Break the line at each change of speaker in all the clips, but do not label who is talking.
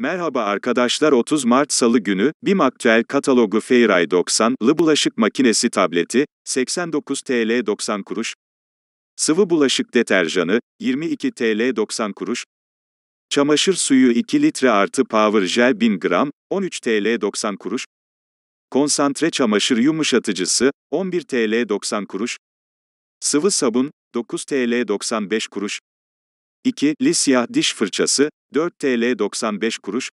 Merhaba arkadaşlar 30 Mart Salı günü, BİM Aktüel katalogu Fairay 90'lı bulaşık makinesi tableti, 89 TL 90 kuruş. Sıvı bulaşık deterjanı, 22 TL 90 kuruş. Çamaşır suyu 2 litre artı Power Gel 1000 gram, 13 TL 90 kuruş. Konsantre çamaşır yumuşatıcısı, 11 TL 90 kuruş. Sıvı sabun, 9 TL 95 kuruş. 2. Li siyah diş fırçası, 4 TL 95 kuruş.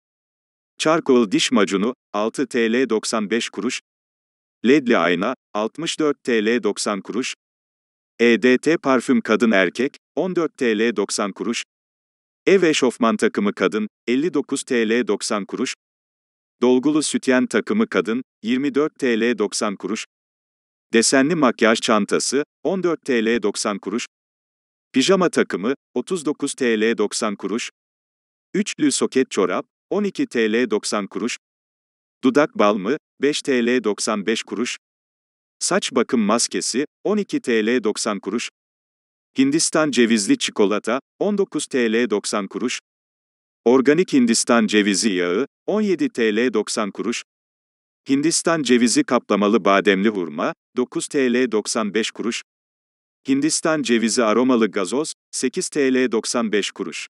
Charcoal diş macunu, 6 TL 95 kuruş. LED'li ayna, 64 TL 90 kuruş. EDT parfüm kadın erkek, 14 TL 90 kuruş. Ev eşofman takımı kadın, 59 TL 90 kuruş. Dolgulu sütyen takımı kadın, 24 TL 90 kuruş. Desenli makyaj çantası, 14 TL 90 kuruş. Pijama takımı, 39 TL 90 kuruş. Üçlü soket çorap, 12 TL 90 kuruş. Dudak balmı, 5 TL 95 kuruş. Saç bakım maskesi, 12 TL 90 kuruş. Hindistan cevizli çikolata, 19 TL 90 kuruş. Organik Hindistan cevizi yağı, 17 TL 90 kuruş. Hindistan cevizi kaplamalı bademli hurma, 9 TL 95 kuruş. Hindistan cevizi aromalı gazoz, 8 TL 95 kuruş.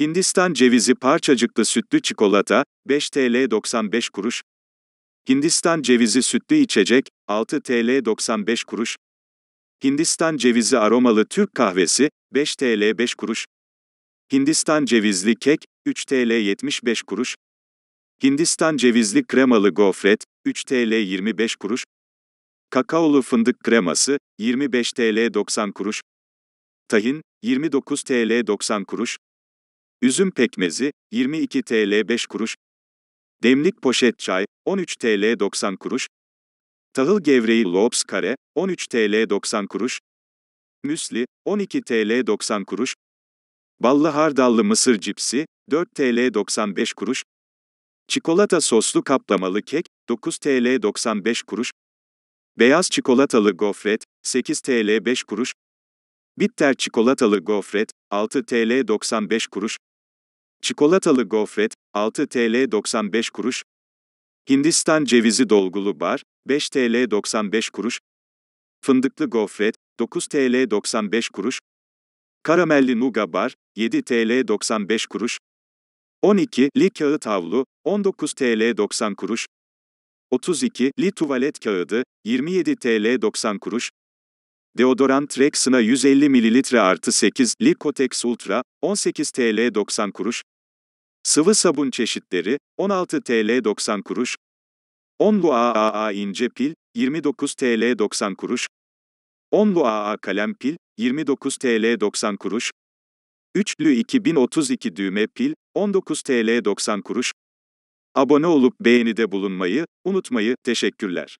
Hindistan cevizi parçacıklı sütlü çikolata, 5 TL 95 kuruş. Hindistan cevizi sütlü içecek, 6 TL 95 kuruş. Hindistan cevizi aromalı Türk kahvesi, 5 TL 5 kuruş. Hindistan cevizli kek, 3 TL 75 kuruş. Hindistan cevizli kremalı gofret, 3 TL 25 kuruş. Kakaolu fındık kreması, 25 TL 90 kuruş. Tahin, 29 TL 90 kuruş. Üzüm pekmezi, 22 TL 5 kuruş. Demlik poşet çay, 13 TL 90 kuruş. Tahıl gevreği Lobs kare, 13 TL 90 kuruş. Müsli, 12 TL 90 kuruş. Ballı hardallı mısır cipsi, 4 TL 95 kuruş. Çikolata soslu kaplamalı kek, 9 TL 95 kuruş. Beyaz çikolatalı gofret, 8 TL 5 kuruş. Bitter çikolatalı gofret, 6 TL 95 kuruş. Çikolatalı gofret, 6 TL 95 kuruş. Hindistan cevizi dolgulu bar, 5 TL 95 kuruş. Fındıklı gofret, 9 TL 95 kuruş. Karamelli nuga bar, 7 TL 95 kuruş. 12 li kağıt havlu, 19 TL 90 kuruş. 32 li tuvalet kağıdı, 27 TL 90 kuruş. Deodorant Rexona 150 ml artı 8 li Kotex Ultra, 18 TL 90 kuruş. Sıvı sabun çeşitleri, 16 TL 90 kuruş. 10'lu AAA ince pil, 29 TL 90 kuruş. 10'lu AA kalem pil, 29 TL 90 kuruş. Üçlü 2032 düğme pil, 19 TL 90 kuruş. Abone olup beğenide bulunmayı unutmayı, teşekkürler.